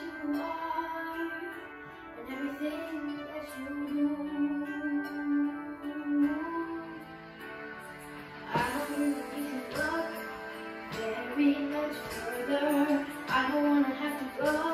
and everything that you do. I look very much further. I don't want to have to go.